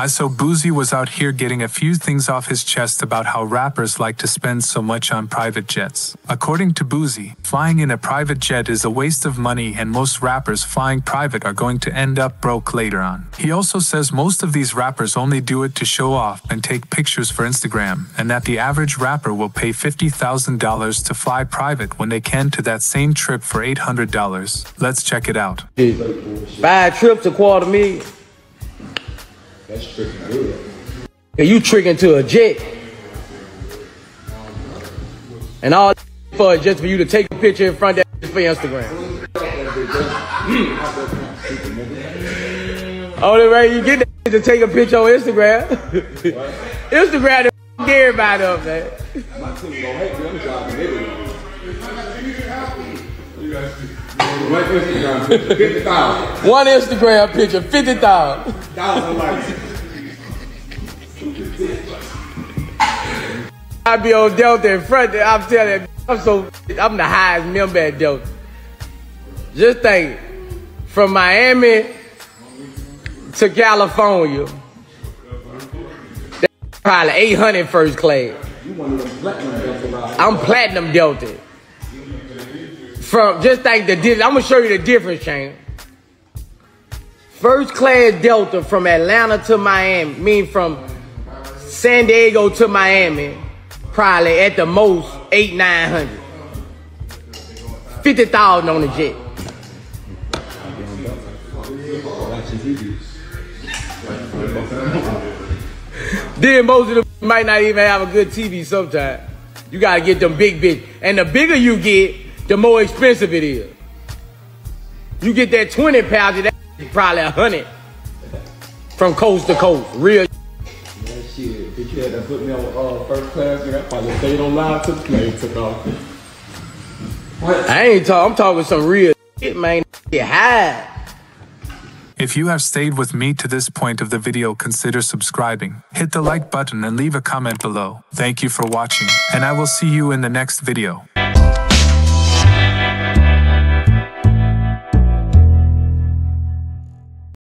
I saw Boosie was out here getting a few things off his chest about how rappers like to spend so much on private jets. According to Boosie, flying in a private jet is a waste of money and most rappers flying private are going to end up broke later on. He also says most of these rappers only do it to show off and take pictures for Instagram, and that the average rapper will pay $50,000 to fly private when they can to that same trip for $800. Let's check it out. Five trips a quarter million. That's freaking good. And you tricking to a jet. And all for it just for you to take a picture in front of that for Instagram. Oh, Only way you get that to take a picture on Instagram. Instagram the everybody up, man. My team gonna hate me. I'm driving everywhere. One Instagram picture, fifty thousand. One Instagram picture, 50,000. Thousand likes. I be on Delta in front. Of, I'm telling you, I'm so I'm the highest member at Delta. Just think, from Miami to California, that's probably 800 first class. You one of them platinum belts around. I'm platinum Delta. From just like the. I'm gonna show you the difference, Shane. First class Delta from Atlanta to Miami, mean from San Diego to Miami, probably at the most eight nine hundred. Fifty thousand on the jet. Then most of them might not even have a good TV sometimes. You gotta get them big bitch. And the bigger you get, the more expensive it is. You get that 20 pounds, that probably a hundred from coast to coast. Real That shit. If you had to put me on uh, first class, nigga, I probably stayed on live till the plane took off. I ain't talking, I'm talking some real shit, man. Get high. If you have stayed with me to this point of the video, consider subscribing. Hit the like button and leave a comment below. Thank you for watching, and I will see you in the next video.